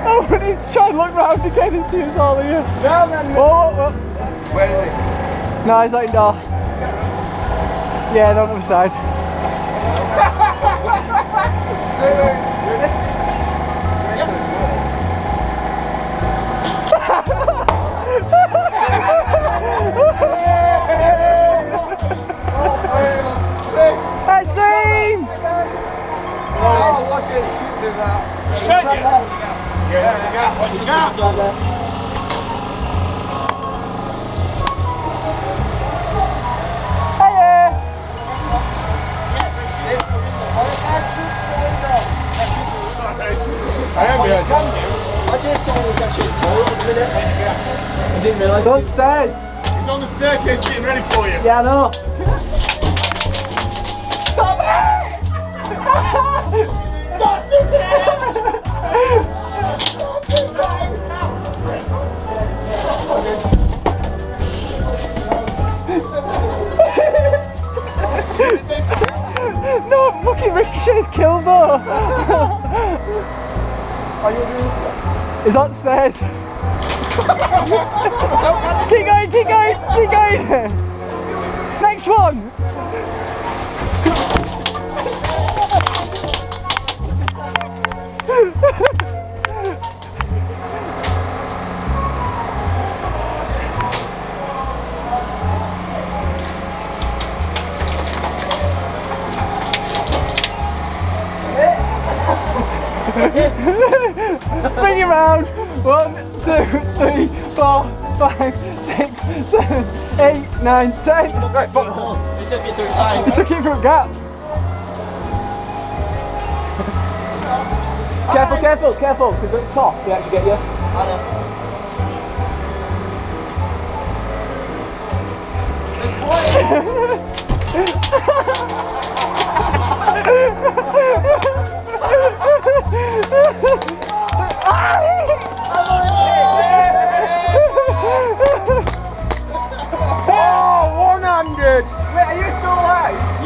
I wanted to try and look round again and see us all here. Down then. Oh, oh, Where is it? oh. No, he's like, no. Yeah, the other side. to that. Hiya! I am behind you. I did someone was actually told a minute. I didn't realise. It's upstairs. He's on the staircase getting ready for you. Yeah, I know. no, fucking Ricochet's killed though. He's upstairs. keep going, keep going, keep going. Next one. Bring it round. One, two, three, four, five, six, seven, eight, nine, ten. Right, but He took it through time. you took it through a gap. careful, careful, careful, because at the top they actually get you.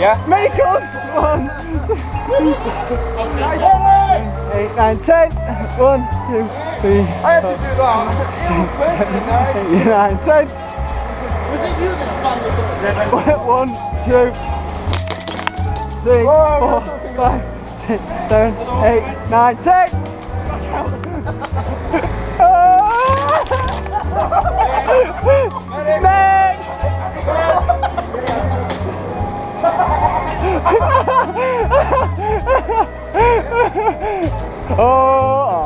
Yeah. Make us one. Eight, nine, ten. One, two, three, I have to do that. Personally, eight, nine, ten. Was it you that spanned the One, two, three, four, five, six, seven, eight, nine, ten. oh! oh.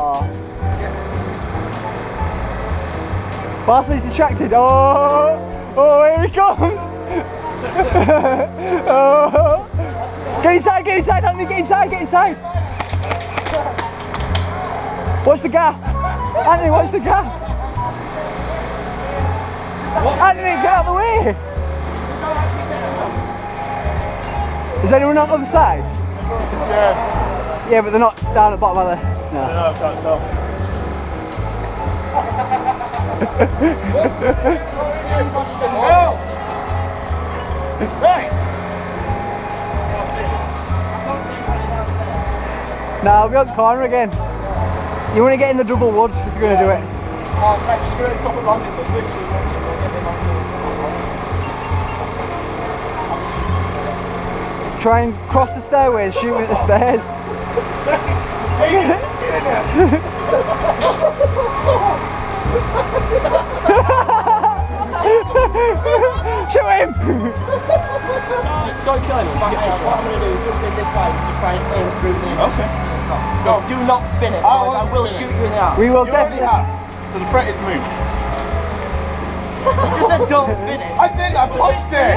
Barsley's distracted. Oh! Oh, here he comes! oh! Get inside, get inside, Anthony, get inside, get inside! Watch the gap! Anthony, watch the gap! Anthony, get out of the way! Is anyone on the other side? Yes. Yeah, but they're not down at the bottom, are they? No. No, I can't tell. Right. No, we'll be on the corner again. You want to get in the double wood if you're going to do it. Oh, thanks. Just go to top of landing, but literally, literally, get him on. Try and cross the stairways, shoot me at the stairs. Shoot him! Just don't kill him. What I'm going to do is just in this side, just try and aim through the... Okay. No, do not spin it. I I won't it. shoot you in the arm. We will You already definitely. have. So the threat is moved. You said don't spin it. I did, I pushed it.